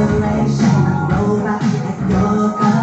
revelation. Robot at your